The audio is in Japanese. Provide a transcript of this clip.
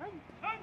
Run! Run!